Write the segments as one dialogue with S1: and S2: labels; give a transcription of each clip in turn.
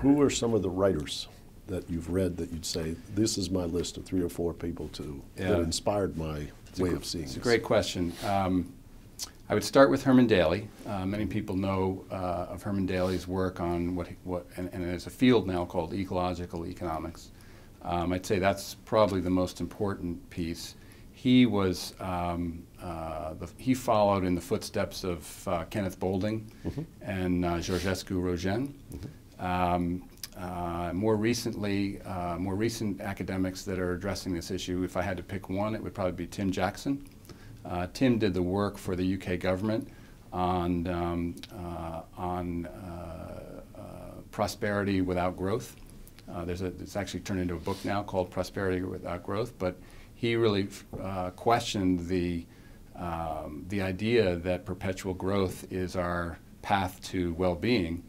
S1: Who are some of the writers that you've read that you'd say, this is my list of three or four people to,
S2: Yeah.
S1: that inspired my
S2: It's
S1: way
S2: gr-
S1: of seeing
S2: It's a great question. Um, I would start with Herman Daly. Uh, many people know uh, of Herman Daly's work on what, he- what and, and there's a field now called ecological economics. Um, I'd say that's probably the most important piece. He was um, uh, the, he followed in the footsteps of uh, Kenneth Boulding and uh, Georgescu Roegen. Um, uh, more recently, uh, more recent academics that are addressing this issue, if I had to pick one, it would probably be Tim Jackson. Uh, Tim did the work for the UK government on, um, uh, on uh, uh, prosperity without growth. Uh, there's a, it's actually turned into a book now called Prosperity Without Growth, but he really uh, questioned the, um, the idea that perpetual growth is our path to well-being.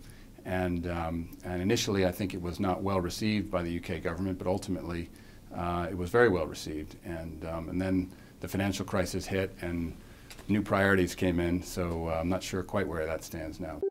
S2: And, um, and initially, I think it was not well received by the UK government, but ultimately, uh, it was very well received. And, um, and then the financial crisis hit, and new priorities came in. So uh, I'm not sure quite where that stands now.